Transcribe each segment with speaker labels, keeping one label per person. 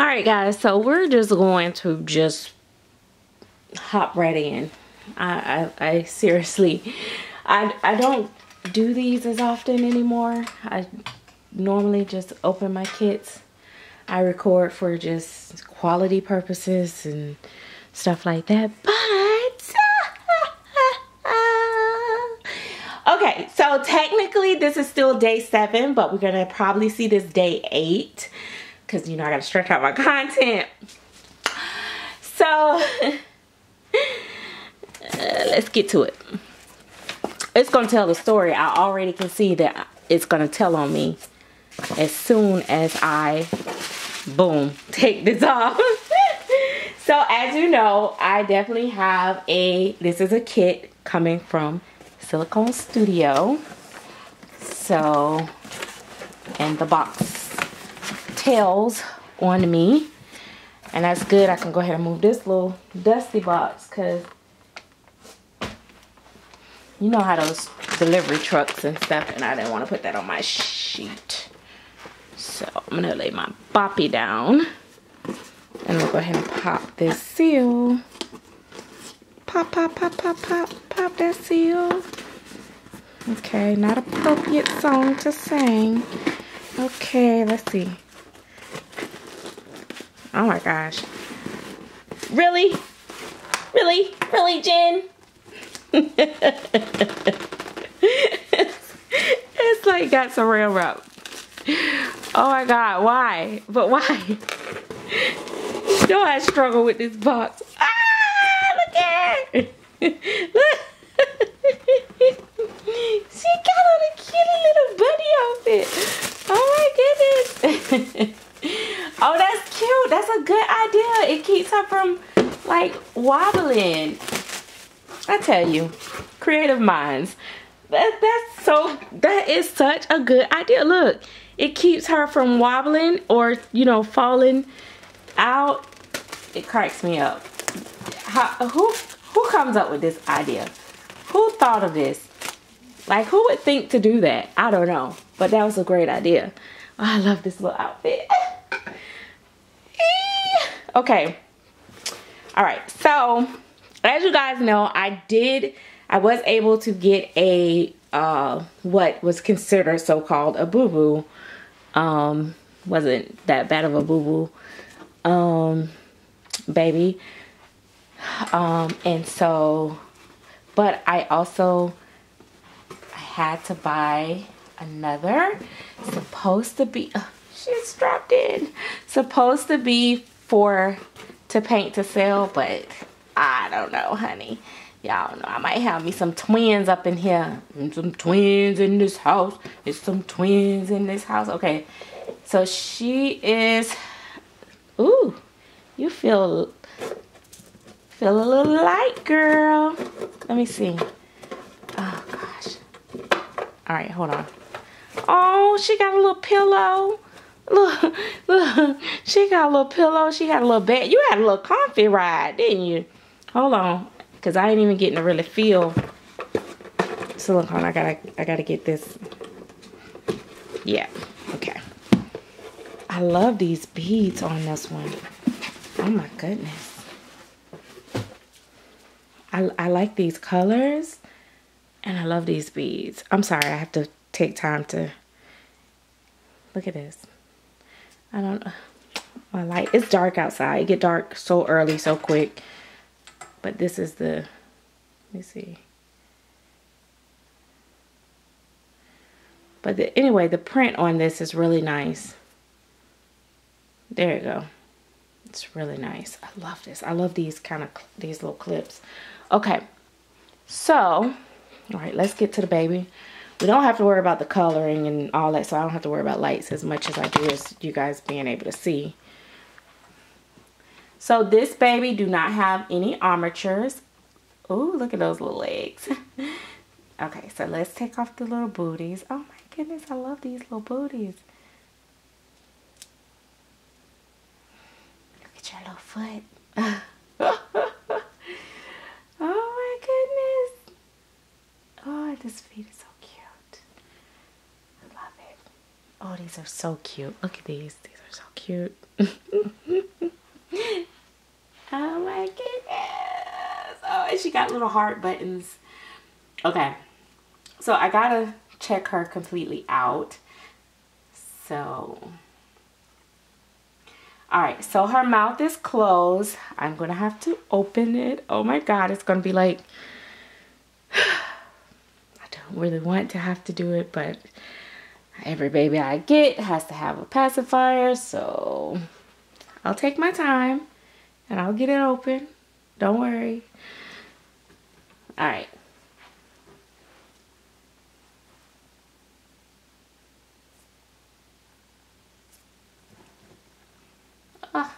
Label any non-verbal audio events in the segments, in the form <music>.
Speaker 1: All right, guys. So we're just going to just hop right in. I, I, I seriously, I, I don't do these as often anymore. I normally just open my kits. I record for just quality purposes and stuff like that. But, <laughs> okay, so technically this is still day seven, but we're gonna probably see this day eight because you know I gotta stretch out my content. So, <laughs> uh, let's get to it it's gonna tell the story. I already can see that it's gonna tell on me as soon as I, boom, <laughs> take this <laughs> off. so as you know, I definitely have a, this is a kit coming from Silicone Studio. So, and the box tells on me. And that's good. I can go ahead and move this little dusty box because you know how those delivery trucks and stuff and I didn't want to put that on my sheet. So I'm gonna lay my boppy down. And we'll go ahead and pop this seal. Pop pop pop pop pop pop that seal. Okay not appropriate song to sing. Okay let's see oh my gosh really really really Jen <laughs> it's, like got some real rub. Oh my god, why? But why? Know I struggle with this box. Ah, look at her. look. <laughs> she got on a cute little bunny outfit. Oh my goodness. <laughs> <laughs> oh, that's cute. That's a good idea. It keeps her from like wobbling. I tell you, creative minds. That, that's so, that is such a good idea. Look, it keeps her from wobbling or, you know, falling out. It cracks me up. How, who, who comes up with this idea? Who thought of this? Like, who would think to do that? I don't know. But that was a great idea. Oh, I love this little outfit. <laughs> okay. All right. So, as you guys know, I did, I was able to get a, uh, what was considered so-called a boo-boo. Um, wasn't that bad of a boo-boo, um, baby. Um, and so, but I also, I had to buy another, supposed to be, uh, she's dropped in, supposed to be for, to paint to sell, but I don't know, honey. Y'all know I might have me some twins up in here. And some twins in this house. There's some twins in this house. Okay. So she is ooh, you feel feel a little light, girl. Let me see. Oh gosh. Alright, hold on. Oh, she got a little pillow. Look, <laughs> look, she got a little pillow. She had a little bed. You had a little comfy ride, didn't you? Hold on, cause I ain't even getting to really feel silicone. I gotta, I gotta get this. Yeah, okay. I love these beads on this one. Oh my goodness. I, I like these colors and I love these beads. I'm sorry, I have to take time to look at this. I don't my light it's dark outside. It get dark so early, so quick. But this is the, let me see. But the, anyway, the print on this is really nice. There you go. It's really nice. I love this. I love these kind of, these little clips. Okay. So, all right, let's get to the baby. We don't have to worry about the coloring and all that, so I don't have to worry about lights as much as I do as you guys being able to see. So this baby do not have any armatures. Ooh, look at those little legs. <laughs> okay, so let's take off the little booties. Oh my goodness, I love these little booties. Look at your little foot. <laughs> oh my goodness. Oh, this feet is so cute. I love it. Oh, these are so cute. Look at these. These are so cute. <laughs> oh my goodness. Oh, and she got little heart buttons. Okay. So I gotta check her completely out. So, all right. So her mouth is closed. I'm gonna have to open it. Oh my God, it's gonna be like, <sighs> I don't really want to have to do it, but every baby I get has to have a pacifier. So I'll take my time and I'll get it open. Don't worry. All right. Ah.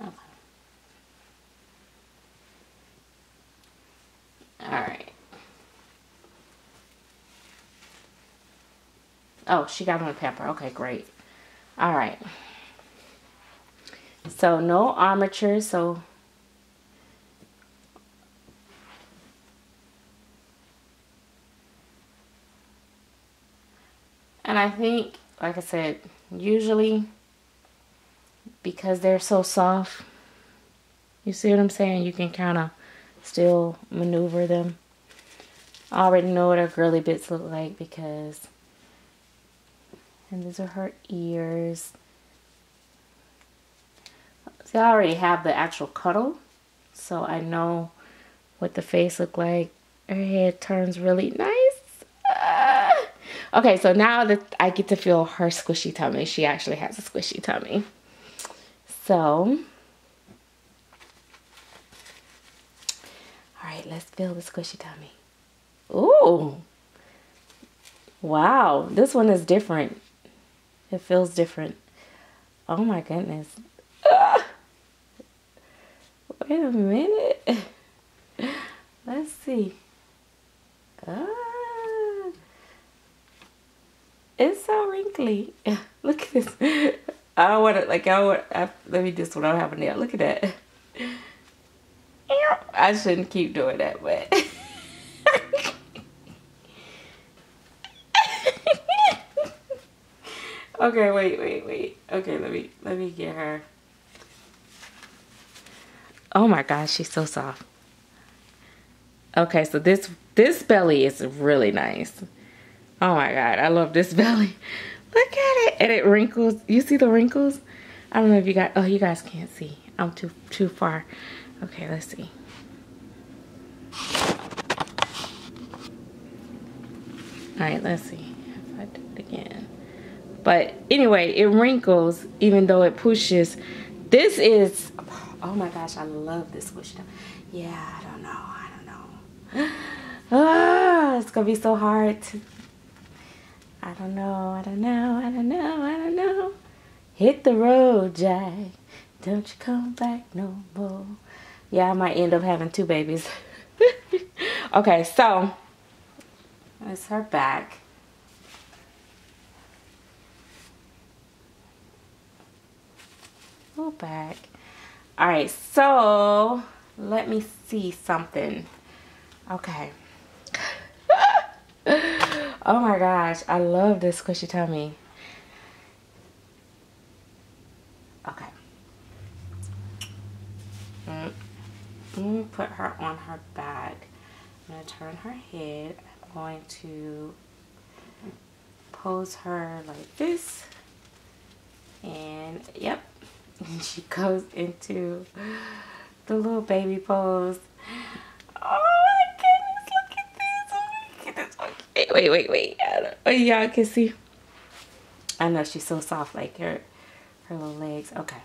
Speaker 1: Okay. All right. Oh, she got on a pamper. Okay, great. All right. So no armature. So and I think, like I said, usually because they're so soft, you see what I'm saying? You can kind of still maneuver them. I already know what our girly bits look like because and these are her ears. See, I already have the actual cuddle, so I know what the face look like. Her head turns really nice. Ah. Okay, so now that I get to feel her squishy tummy, she actually has a squishy tummy. So, all right, let's feel the squishy tummy. Ooh, wow, this one is different. It feels different. Oh my goodness. Ah. <laughs> Wait a minute. <laughs> Let's see. Ah. It's so wrinkly. <laughs> Look at this. I don't want to, like, I want, I, let me just, what I have a nail. Look at that. I shouldn't keep doing that, but. Okay, wait, wait, wait. Okay, let me let me get her. Oh my gosh, she's so soft. Okay, so this this belly is really nice. Oh my god, I love this <laughs> belly. Look at it. And it wrinkles. You see the wrinkles? I don't know if you got oh you guys can't see. I'm too too far. Okay, let's see. Alright, let's see if I do it again. But anyway, it wrinkles even though it pushes. This is, oh my gosh, I love this squish stuff. Yeah, I don't know, I don't know. <gasps> Ah, it's gonna be so hard to, I don't know, I don't know, I don't know, I don't know. Hit the road, Jack. Don't you come back no more. Yeah, I might end up having two babies. <laughs> okay, so it's her back. Go back. All right, so let me see something. Okay. <laughs> oh my gosh, I love this squishy tummy. Okay. Mm. Mm, put her on her back. I'm going to turn her head. I'm going to pose her like this. And yep, and <laughs> she goes into the little baby pose. Oh my goodness, look at this. Oh my goodness. Wait, wait, wait, wait. Oh, y'all can see. I know she's so soft, like her, her little legs. Okay.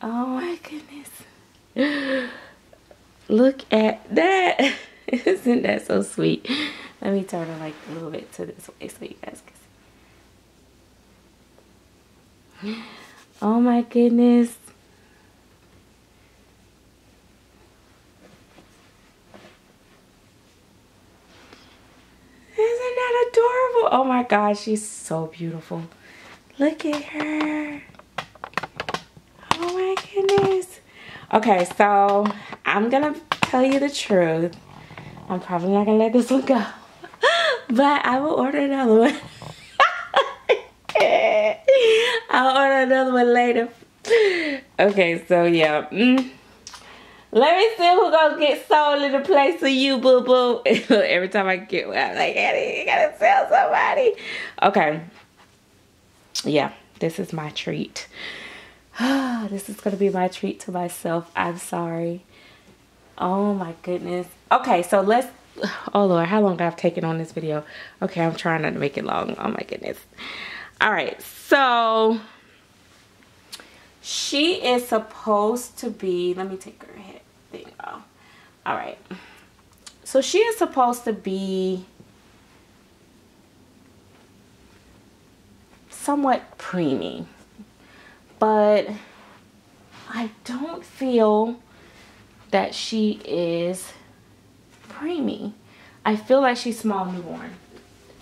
Speaker 1: Oh my goodness. <gasps> Look at that. <laughs> Isn't that so sweet? Let me turn her like a little bit to this way so you guys can Oh my goodness. Isn't that adorable? Oh my gosh, she's so beautiful. Look at her. Oh my goodness. Okay, so I'm gonna tell you the truth. I'm probably not gonna let this one go. <laughs> But I will order another one. <laughs> I'll order another one later. Okay, so yeah. Mm. Let me see who gonna get sold in the place of you, boo boo. <laughs> Every time I get one, I'm like, Eddie, you gotta sell somebody. Okay. Yeah, this is my treat. <sighs> this is gonna be my treat to myself. I'm sorry. Oh my goodness. Okay, so let's oh lord, how long I've taken on this video. Okay, I'm trying not to make it long. Oh my goodness. All right, so she is supposed to be, let me take her head thing off. All right. So she is supposed to be somewhat preemie, but I don't feel that she is preemie. I feel like she's small newborn.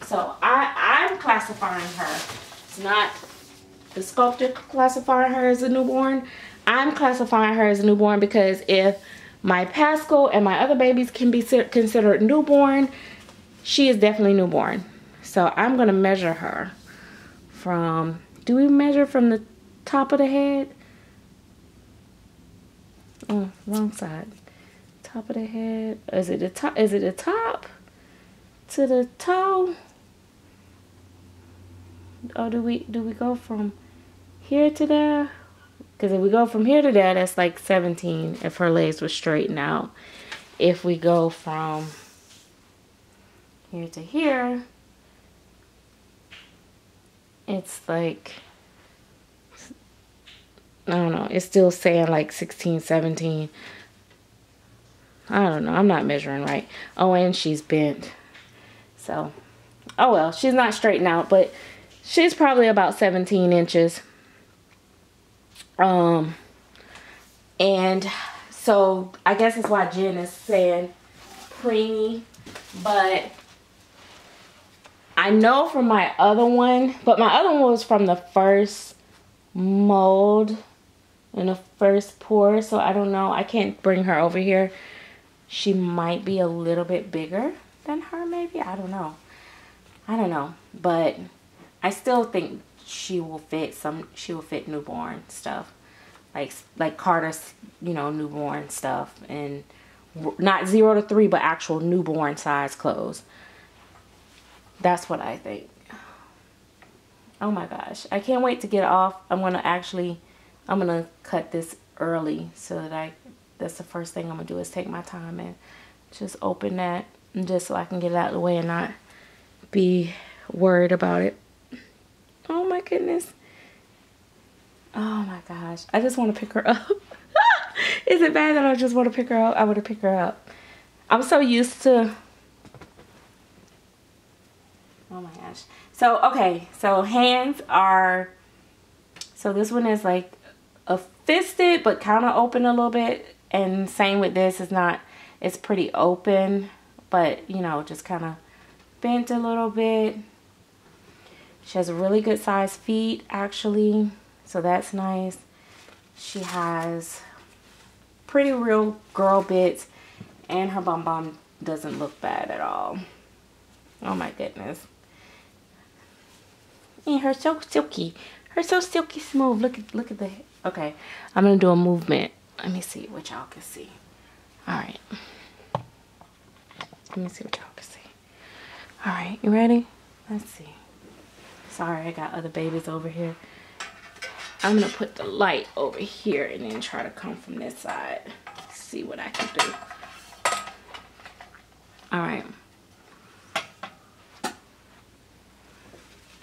Speaker 1: So I, I'm classifying her. It's not the sculptor classifying her as a newborn. I'm classifying her as a newborn because if my Pascal and my other babies can be considered newborn, she is definitely newborn. So I'm going to measure her from, do we measure from the top of the head? Oh, wrong side. Top of the head. Is it the top? Is it the top to the toe? Or do we do we go from here to there? Because if we go from here to there, that's like 17 if her legs were straightened out. If we go from here to here, it's like I don't know. It's still saying like 16, 17. I don't know. I'm not measuring right. Oh, and she's bent. So, oh well. She's not straightened out, but she's probably about 17 inches. Um, and so I guess that's why Jen is saying preemie. But I know from my other one, but my other one was from the first mold in the first pour. So I don't know. I can't bring her over here. She might be a little bit bigger than her maybe. I don't know. I don't know. But I still think she will fit some she will fit newborn stuff. Like like Carter's, you know, newborn stuff and not 0 to 3 but actual newborn size clothes. That's what I think. Oh my gosh. I can't wait to get off. I'm going to actually I'm going to cut this early so that I, that's the first thing I'm going to do is take my time and just open that just so I can get it out of the way and not be worried about it. Oh my goodness. Oh my gosh. I just want to pick her up. <laughs> Is it bad that I just want to pick her up? I want to pick her up. I'm so used to... Oh my gosh. So, okay. So, hands are... So, this one is like a fisted but kind of open a little bit and same with this it's not it's pretty open but you know just kind of bent a little bit she has really good size feet actually so that's nice she has pretty real girl bits and her bum bum doesn't look bad at all oh my goodness and her so silky her so silky smooth look at look at the Okay, I'm gonna do a movement. Let me see what y'all can see. All right. Let me see what y'all can see. All right, you ready? Let's see. Sorry, I got other babies over here. I'm gonna put the light over here and then try to come from this side. See what I can do. All right.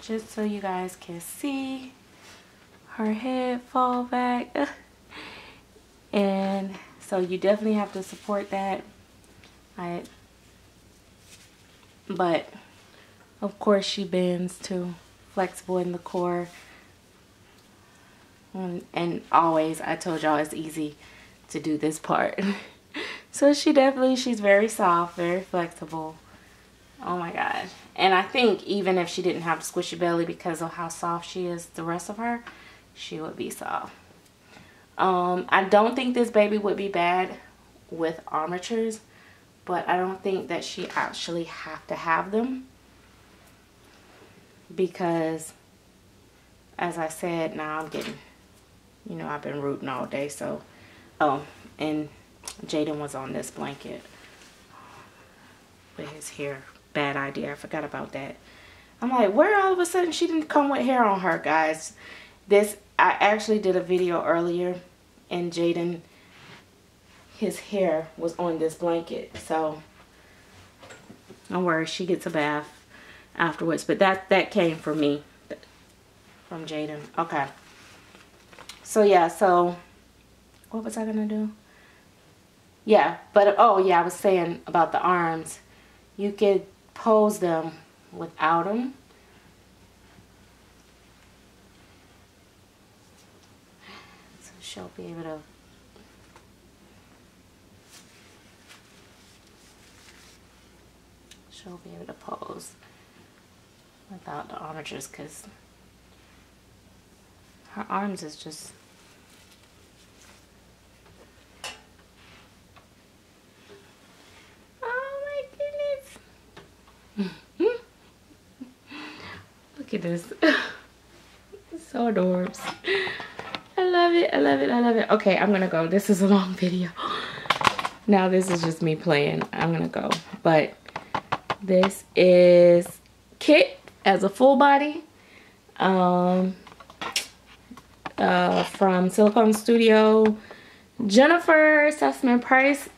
Speaker 1: Just so you guys can see her head fall back <laughs> and so you definitely have to support that I but of course she bends too flexible in the core. And, and always I told y'all it's easy to do this part. <laughs> So she definitely she's very soft very flexible. Oh my gosh. And I think even if she didn't have a squishy belly because of how soft she is the rest of her she would be soft. Um, I don't think this baby would be bad with armatures, but I don't think that she actually have to have them because as I said, now I'm getting, you know, I've been rooting all day. So, oh, and Jaden was on this blanket um, with his hair. Bad idea. I forgot about that. I'm like, where all of a sudden she didn't come with hair on her, guys? This, I actually did a video earlier and Jaden, his hair was on this blanket. So, don't worry, she gets a bath afterwards. But that, that came from me, from Jaden. Okay. So, yeah, so, what was I going to do? Yeah, but, oh, yeah, I was saying about the arms. You could pose them without them. So she'll be able to she'll be able to pose without the armatures because her arms is just oh my goodness <laughs> look at this. <laughs> so adorbs. I love it. I love it. I love it. Okay, I'm gonna go. This is a long <laughs> video. Now this is just me playing. I'm gonna go. But this is Kit as a full body. Um uh from Silicone Studio. Jennifer Sussman Price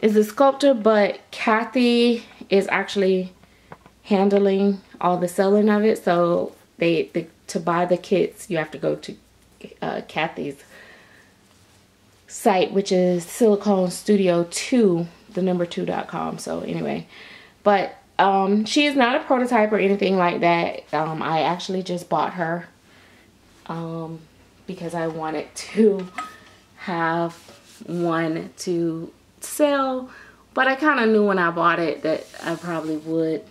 Speaker 1: is the sculptor, but Kathy is actually handling all the selling of it. So they the, to buy the kits, you have to go to uh, Kathy's site, which is Silicone Studio 2, the number 2.com. So anyway, but um, she is not a prototype or anything like that. Um, I actually just bought her um, because I wanted <laughs> to have one to sell. But I kind of knew when I bought it that I probably would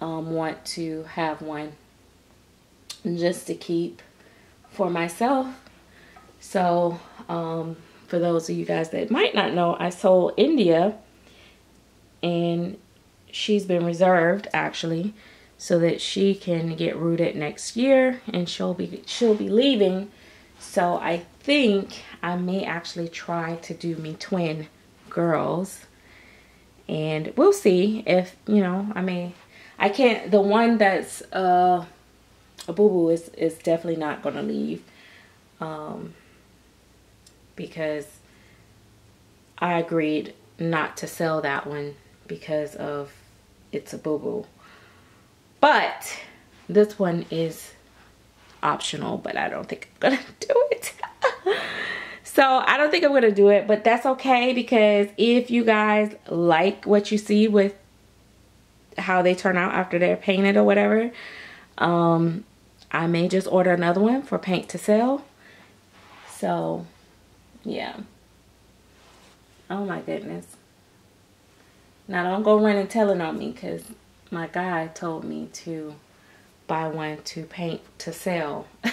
Speaker 1: um, want to have one just to keep for myself. So um, for those of you guys that might not know, I sold India and she's been reserved actually so that she can get rooted next year and she'll be she'll be leaving. So I think I may actually try to do me twin girls. And we'll see if you know I may I can't, the one that's uh, a boo-boo is, is definitely not to leave. Um, because I agreed not to sell that one because of it's a boo-boo. But this one is optional, but I don't think I'm to <laughs> do it. <laughs> so I don't think I'm to do it, but that's okay because if you guys like what you see with how they turn out after they're painted or whatever. Um, I may just order another one for paint to sell. So, yeah. Oh my goodness. Now don't go running telling on me because my guy told me to buy one to paint to sell. <laughs>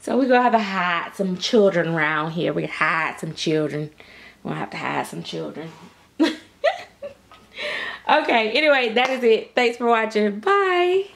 Speaker 1: so we're gonna have to hide some children around here. We hide some children. We're gonna have to hide some children. <laughs> Okay, anyway, that is it. Thanks for watching. Bye.